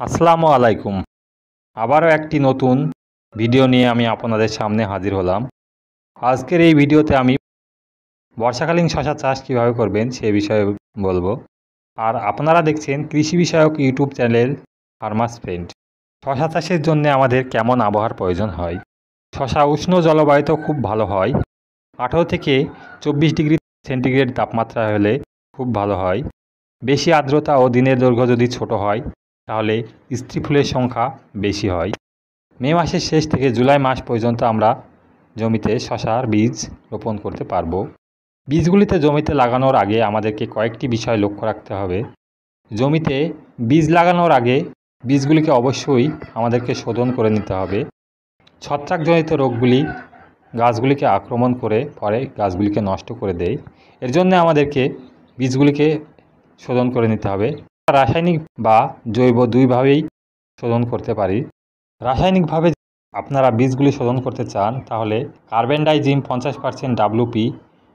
আসসালামু আলাইকুম। আবারও একটি নতুন ভিডিও নিয়ে আমি আপনাদের সামনে হাজির হলাম। আজকের এই ভিডিওতে আমি বর্ষাকালীন শশা চাষ কীভাবে করবেন সে বিষয়ে বলব। আর আপনারা দেখছেন কৃষি বিষয়ক ইউটিউব চ্যানেল ফার্মাস ফ্রেন্ড। শশা চাষের জন্য আমাদের কেমন আবহাওয়ার প্রয়োজন হয়? শশা উষ্ণ জলবায়ুতেও খুব ভালো হয়। আঠারো থেকে চব্বিশ ডিগ্রি সেন্টিগ্রেড তাপমাত্রা হলে খুব ভালো হয়। বেশি আর্দ্রতা ও দিনের দৈর্ঘ্য যদি ছোট হয় তাহলে স্ত্রী ফুলের সংখ্যা বেশি হয়। মে মাসের শেষ থেকে জুলাই মাস পর্যন্ত আমরা জমিতে শশার বীজ রোপণ করতে পারব। বীজগুলিতে জমিতে লাগানোর আগে আমাদেরকে কয়েকটি বিষয় লক্ষ্য রাখতে হবে। জমিতে বীজ লাগানোর আগে বীজগুলিকে অবশ্যই আমাদেরকে শোধন করে নিতে হবে। ছত্রাকজনিত রোগগুলি গাছগুলিকে আক্রমণ করে পরে গাছগুলিকে নষ্ট করে দেয়। এর জন্য আমাদেরকে বীজগুলিকে শোধন করে নিতে হবে। রাসায়নিক বা জৈব দুইভাবেই শোধন করতে পারি। রাসায়নিকভাবে আপনারা বীজগুলি শোধন করতে চান, তাহলে কার্বন ডাইজিম পঞ্চাশ পার্সেন্ট ডাব্লুপি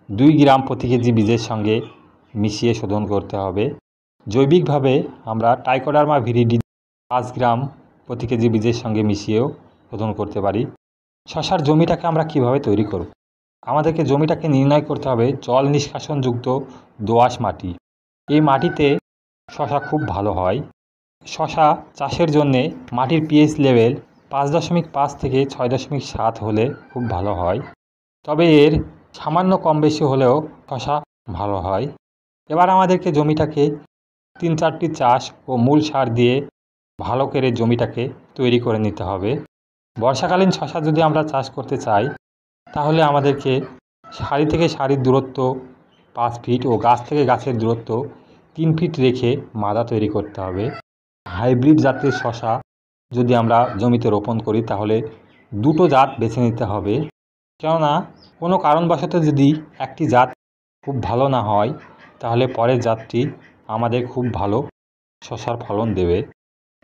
দুই গ্রাম প্রতি কেজি বীজের সঙ্গে মিশিয়ে শোধন করতে হবে। জৈবিকভাবে আমরা টাইকোডার্মা ভিরিডি পাঁচ গ্রাম প্রতি কেজি বীজের সঙ্গে মিশিয়েও শোধন করতে পারি। শশার জমিটাকে আমরা কীভাবে তৈরি করব? আমাদেরকে জমিটাকে নির্ণয় করতে হবে জল নিষ্কাশনযুক্ত দোআঁশ মাটি। এই মাটিতে শশা খুব ভালো হয়। শশা চাষের জন্যে মাটির পিএইচ লেভেল পাঁচ দশমিক পাঁচ থেকে ছয় দশমিক সাত হলে খুব ভালো হয়। তবে এর সামান্য কম বেশি হলেও শশা ভালো হয়। এবার আমাদেরকে জমিটাকে তিন চারটি চাষ ও মূল সার দিয়ে ভালো করে জমিটাকে তৈরি করে নিতে হবে। বর্ষাকালীন শশা যদি আমরা চাষ করতে চাই, তাহলে আমাদেরকে সারি থেকে সারির দূরত্ব পাঁচ ফিট ও গাছ থেকে গাছের দূরত্ব তিন ফিট রেখে মাদা তৈরি করতে হবে। হাইব্রিড জাতের শশা যদি আমরা জমিতে রোপণ করি, তাহলে দুটো জাত বেছে নিতে হবে। কেননা, কোনো কারণবশত যদি একটি জাত খুব ভালো না হয়, তাহলে পরের জাতটি আমাদের খুব ভালো শশার ফলন দেবে।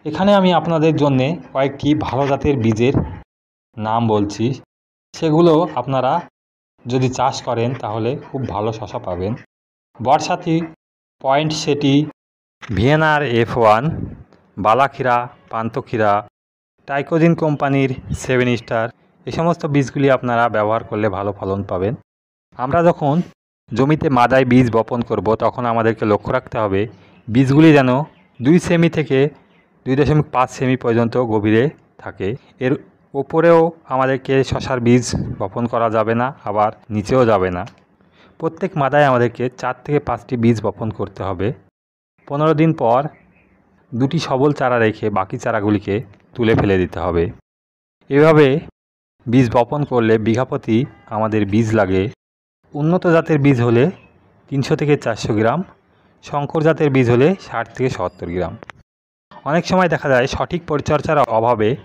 এখানে আমি আপনাদের জন্যে কয়েকটি ভালো জাতের বীজের নাম বলছি। সেগুলো আপনারা যদি চাষ করেন, তাহলে খুব ভালো শশা পাবেন। বর্ষাতি পয়েন্ট সেটি। ভিএনআর এফ ওয়ান বালাখিরা পান্তখিরা টাইকোজিন কোম্পানির সেভেন স্টার এই সমস্ত বীজগুলি আপনারা ব্যবহার করলে ভালো ফলন পাবেন। আমরা যখন জমিতে মাদায় বীজ বপন করব, তখন আমাদেরকে লক্ষ্য রাখতে হবে, বীজগুলি যেন দুই সেমি থেকে দুই দশমিক পাঁচ সেমি পর্যন্ত গভীরে থাকে। এর ওপরেও আমাদেরকে শশার বীজ বপন করা যাবে না, আবার নিচেও যাবে না। প্রত্যেক মাদায় আমাদেরকে চার থেকে পাঁচটি বীজ বপন করতে হবে। পনেরো দিন পর দুটি সবল চারা রেখে বাকি চারাগুলিকে তুলে ফেলে দিতে হবে। এভাবে বীজ বপন করলে বিঘাপতি আমাদের বীজ লাগে। উন্নত জাতের বীজ হলে তিনশো থেকে চারশো গ্রাম, শঙ্কর জাতের বীজ হলে ষাট থেকে সত্তর গ্রাম। অনেক সময় দেখা যায় সঠিক পরিচর্যার অভাবে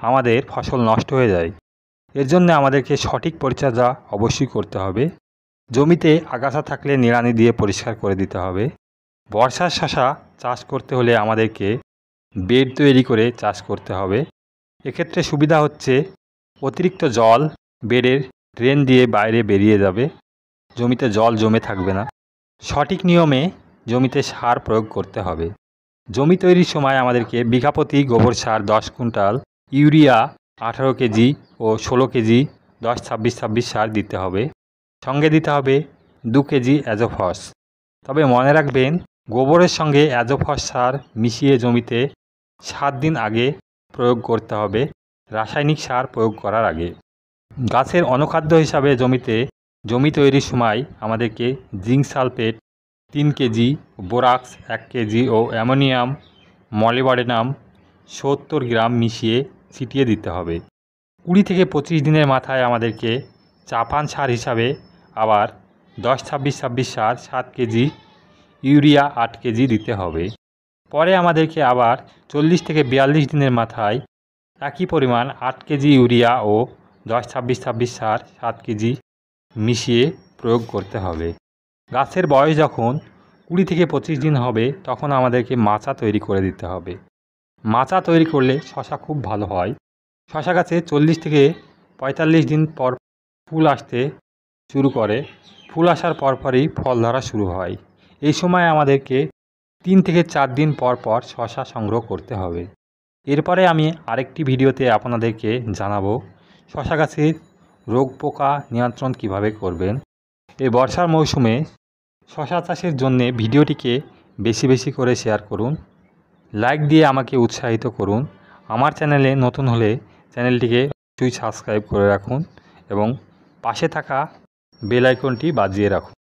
আমাদের ফসল নষ্ট হয়ে যায়। এর জন্য আমাদেরকে সঠিক পরিচর্যা অবশ্যই করতে হবে। জমিতে আগাছা থাকলে নিড়ানি দিয়ে পরিষ্কার করে দিতে হবে। বর্ষার শশা চাষ করতে হলে আমাদেরকে বেড তৈরি করে চাষ করতে হবে। এক্ষেত্রে সুবিধা হচ্ছে অতিরিক্ত জল বেডের ড্রেন দিয়ে বাইরে বেরিয়ে যাবে। জমিতে জল জমে থাকবে না। সঠিক নিয়মে জমিতে সার প্রয়োগ করতে হবে। জমি তৈরির সময় আমাদেরকে বিঘাপতি গোবর সার দশ কুইন্টাল, ইউরিয়া আঠারো কেজি ও ষোলো কেজি দশ ছাব্বিশ ছাব্বিশ সার দিতে হবে। সঙ্গে দিতে হবে দু কেজি অ্যাজোফস। তবে মনে রাখবেন, গোবরের সঙ্গে অ্যাজোফস সার মিশিয়ে জমিতে সাত দিন আগে প্রয়োগ করতে হবে, রাসায়নিক সার প্রয়োগ করার আগে। গাছের অনুখাদ্য হিসাবে জমিতে জমি তৈরির সময় আমাদেরকে জিঙ্ক সালফেট, তিন কেজি, বোরাক্স, এক কেজি ও অ্যামোনিয়াম, মলিবডেনাম, সত্তর গ্রাম মিশিয়ে ছিটিয়ে দিতে হবে। কুড়ি থেকে পঁচিশ দিনের মাথায় আমাদেরকে চাপান সার হিসাবে আবার দশ ছাব্বিশ ছাব্বিশ সার সাত কেজি ইউরিয়া আট কেজি দিতে হবে। পরে আমাদেরকে আবার চল্লিশ থেকে বিয়াল্লিশ দিনের মাথায় একই পরিমাণ আট কেজি ইউরিয়া ও দশ ছাব্বিশ ছাব্বিশ সার সাত কেজি মিশিয়ে প্রয়োগ করতে হবে। গাছের বয়স যখন কুড়ি থেকে পঁচিশ দিন হবে, তখন আমাদেরকে মাচা তৈরি করে দিতে হবে। মাচা তৈরি করলে শশা খুব ভালো হয়। শশা গাছে চল্লিশ থেকে পঁয়তাল্লিশ দিন পর ফুল আসতে শুরু করে, ফুল আসার পরপরই ফল ধরা শুরু হয়। এই সময় আমাদেরকে তিন থেকে চার দিন পর পর শশা সংগ্রহ করতে হবে। এরপরে আমি আরেকটি ভিডিওতে আপনাদেরকে জানাব, শশা গাছের রোগ পোকা নিয়ন্ত্রণ কীভাবে করবেন। এই বর্ষার মৌসুমে শশা চাষের জন্য ভিডিওটিকে বেশি বেশি করে শেয়ার করুন, লাইক দিয়ে আমাকে উৎসাহিত করুন, আমার চ্যানেলে নতুন হলে চ্যানেলটিকে অবশ্যই সাবস্ক্রাইব করে রাখুন এবং পাশে থাকা বেল আইকনটি বাজিয়ে রাখুন।